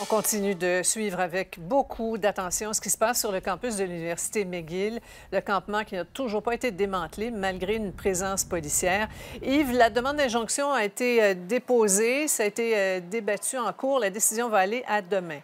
On continue de suivre avec beaucoup d'attention ce qui se passe sur le campus de l'Université McGill, le campement qui n'a toujours pas été démantelé malgré une présence policière. Yves, la demande d'injonction a été euh, déposée, ça a été euh, débattu en cours. La décision va aller à demain.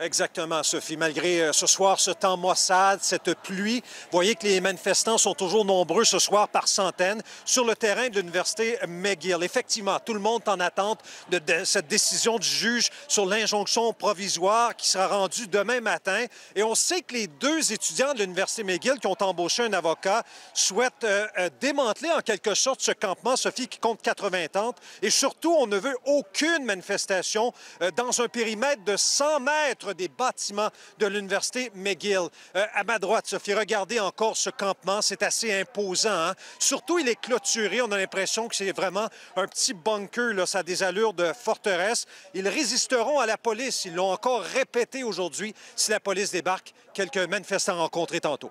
Exactement, Sophie. Malgré euh, ce soir, ce temps maussade, cette pluie, voyez que les manifestants sont toujours nombreux ce soir par centaines sur le terrain de l'Université McGill. Effectivement, tout le monde est en attente de, cette décision du juge sur l'injonction provisoire qui sera rendue demain matin. Et on sait que les deux étudiants de l'Université McGill qui ont embauché un avocat souhaitent euh, euh, démanteler en quelque sorte ce campement, Sophie, qui compte 80 tentes. Et surtout, on ne veut aucune manifestation dans un périmètre de 100 mètres des bâtiments de l'Université McGill. Euh, à ma droite, Sophie, regardez encore ce campement. C'est assez imposant. Hein. Surtout, il est clôturé. On a l'impression que c'est vraiment un petit bunker. Ça a des allures de forteresse. Ils résisteront à la police. Ils l'ont encore répété aujourd'hui si la police débarque. Quelques manifestants rencontrés tantôt.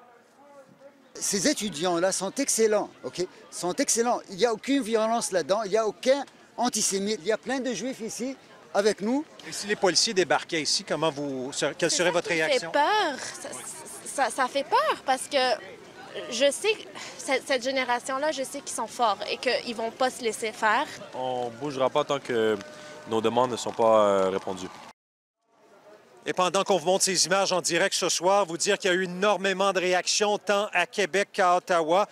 Ces étudiants-là sont excellents, OK? Sont excellents. Il n'y a aucune violence là-dedans. Il n'y a aucun antisémite. Il y a plein de juifs ici avec nous. Et si les policiers débarquaient ici, comment vous, quelle serait votre réaction? Ça fait peur. Ça, ça, fait peur parce que je sais, cette, cette génération-là, je sais qu'ils sont forts et qu'ils ne vont pas se laisser faire. On ne bougera pas tant que nos demandes ne sont pas euh, répondues. Et pendant qu'on vous montre ces images en direct ce soir, vous dire qu'il y a eu énormément de réactions tant à Québec qu'à Ottawa.